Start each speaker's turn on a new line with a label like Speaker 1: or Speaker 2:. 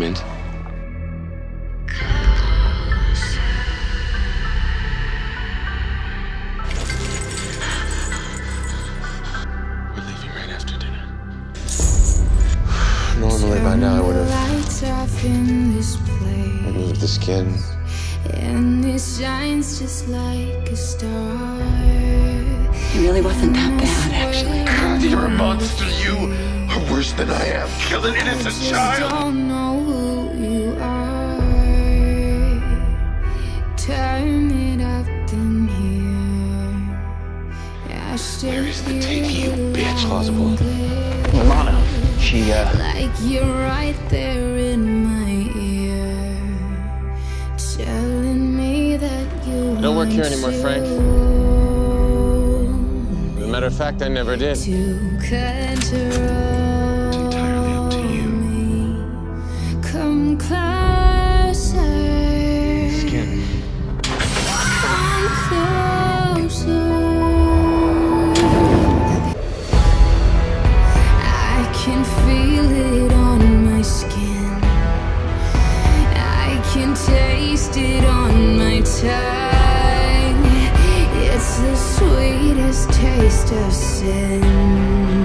Speaker 1: Mint? We're leaving right after dinner. Normally by now I would have
Speaker 2: Lights off in this place,
Speaker 1: removed the skin.
Speaker 2: and it shines just like a star.
Speaker 3: It really wasn't that bad, actually.
Speaker 1: God, you're a monster. You are worse than I am. Kill an innocent
Speaker 2: Just
Speaker 1: child.
Speaker 2: don't know who you are. Turn it up in here. I still
Speaker 1: Where is the
Speaker 2: hear
Speaker 1: tape, you bitch?
Speaker 2: loud and clear.
Speaker 4: Lana, she, uh,
Speaker 2: Like you're right there in my ear, telling me that you
Speaker 5: I don't work here anymore, Frank. As a matter of fact, I never did.
Speaker 2: Can feel it on my skin. I can taste it on my tongue. It's the sweetest taste of sin.